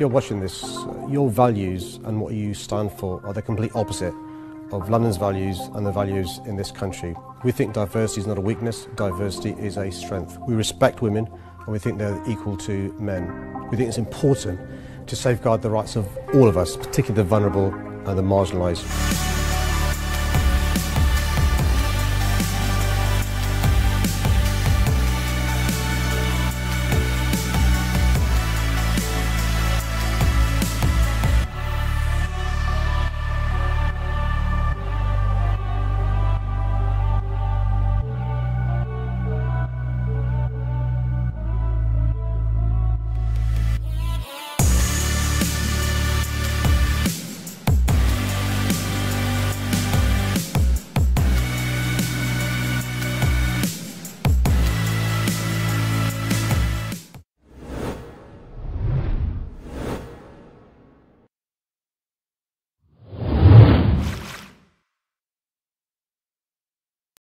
If you're watching this, your values and what you stand for are the complete opposite of London's values and the values in this country. We think diversity is not a weakness, diversity is a strength. We respect women and we think they're equal to men. We think it's important to safeguard the rights of all of us, particularly the vulnerable and the marginalised.